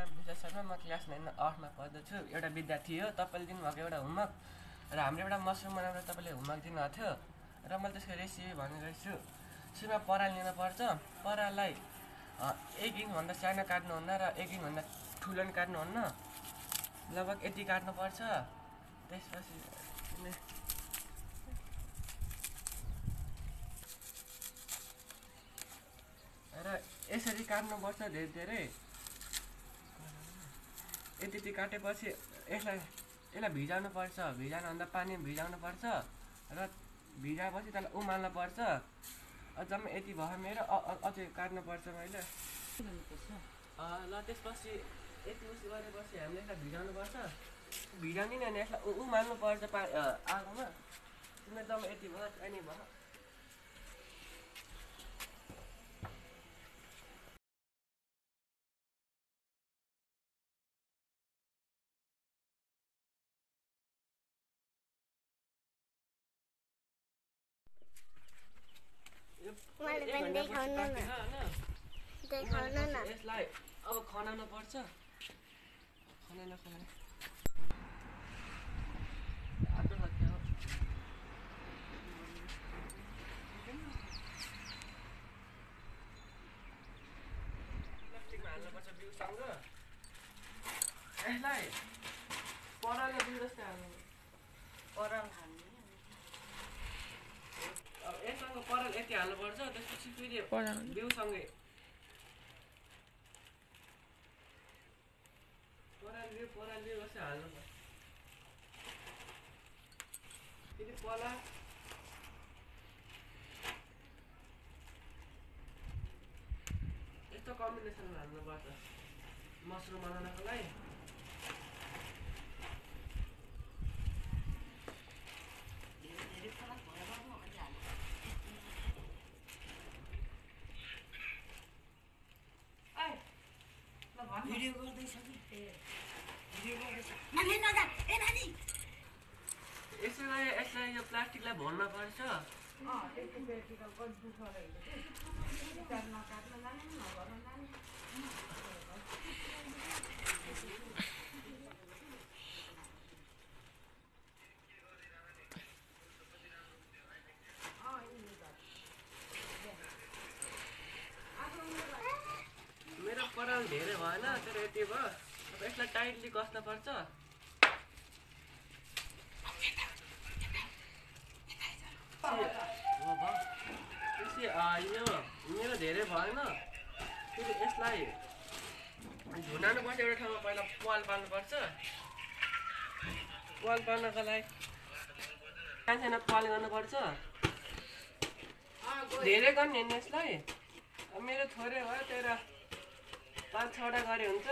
नाम विशेष शर्मा म क्लास नाइन आठमा पढ्दछु। एउटा विद्यार्थी हो तपाईँले दिनुभएको एउटा होमवर्क र हाम्रो एउटा मसरुम बनाएर तपाईँले होमवर्क दिनुभएको थियो। र मैले त्यसको रेसिपी भनिरहेछु सुरुमा पराल लिनुपर्छ पराललाई एक इन्चभन्दा सानो काट्नुहुन्न र एक इन्चभन्दा ठुलो पनि काट्नुहुन्न। लगभग यति काट्नुपर्छ। त्यसपछि र यसरी काट्नुपर्छ धेरै धेरै। यति काटेपछि यसलाई यसलाई भिजाउनु पर्छ भिजाउनुभन्दा पानी भिजाउनु पर्छ र भिजाएपछि त्यसलाई उमाल्नु पर्छ जम्मा यति भयो मेरो। अझै काट्नुपर्छ मैले। ल त्यसपछि यति उस गरेपछि हामीले यसलाई भिजाउनु पर्छ भिजाउँदिन नि यसलाई उ- उमाल्नु पर्छ पा आगोमा। जम्मा यति भयो अनि भयो यो मलाई पनि देखाउनु न। देखाउन न। यसलाई अब खनाउनु पर्छ। लाग्यो। प्लास्टिकमा हाल्नुपर्छ बिउसँग यसलाई परालले बिउ जस्तै हाल्नु। पराल खाने अब यससँग पराल यति हाल्नुपर्छ त्यसपछि फेरि बिउसँगै पराल बिउ पराल बिउ जस्तै हाल्नुपर्छ। फेरि पला। यस्तो कम्बिनेसनमा हाल्नुपर्छ। मसरुम बनाउनको लागि। यसलाई यसलाई यो प्लास्टिकलाई भर्न पर्छ मेरो पराल धेरै भएन तर यति भयो। अब यसलाई टाइटली कस्न पर्छ। हो भयो। त्यसै यो मेरो धेरै भएन। फेरि यसलाई झुनाउनु पर्छ एउटा ठाउँमा पहिला पाल पाल्नुपर्छ पाल पाल्नको लागि सानो सानो पाल गर्नुपर्छ धेरै गर्ने यसलाई। मेरो थोरै भयो तेह्र पाँच छवटा गरे हुन्छ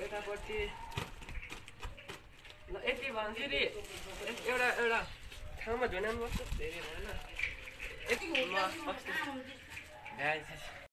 यतापट्टि ल यति भयो भने फेरि यस- एउटा एउटा ठाउँमा झुनाउनु पर्छ धेरै भएन यति